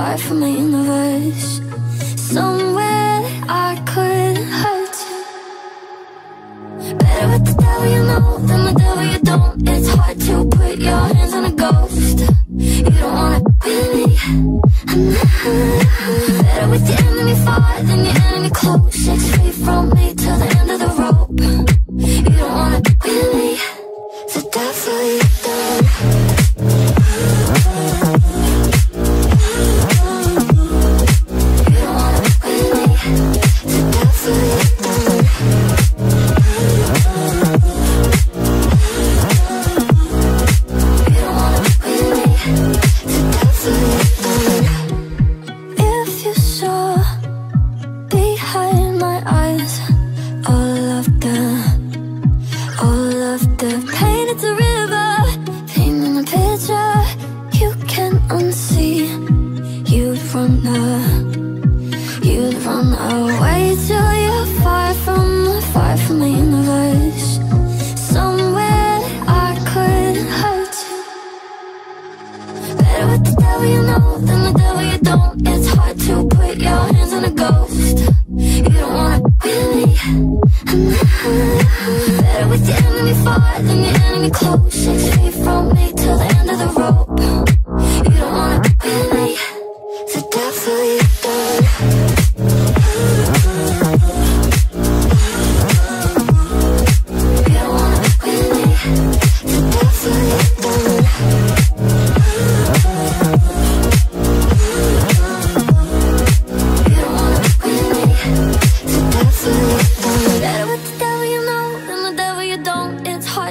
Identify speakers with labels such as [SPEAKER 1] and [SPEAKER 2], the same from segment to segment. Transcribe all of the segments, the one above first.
[SPEAKER 1] far from my universe. Somewhere I could hurt you. Better with the devil you know than the devil you don't. It's hard to put your hands on a ghost. You don't wanna really. Better with the enemy far than your enemy close. Six feet from me till the end of the rope. Uh, you'd run away till you're far from, far from my universe. Somewhere I could hurt you. Better with the devil you know than the devil you don't. It's hard to put your hands on a ghost. You don't wanna really. Better with the enemy far than your enemy close. Six feet from me till the end of the rope.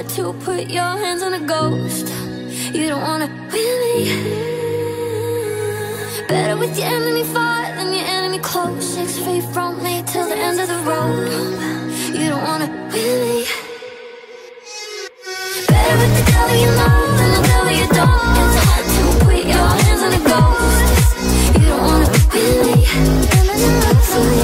[SPEAKER 1] try to put your hands on a ghost. You don't wanna win me. Better with your enemy far than your enemy close. Six feet from me till the end of the road You don't wanna win me. Better with the devil you know than the devil you don't. It's hard to put your hands on a ghost. You don't wanna win me.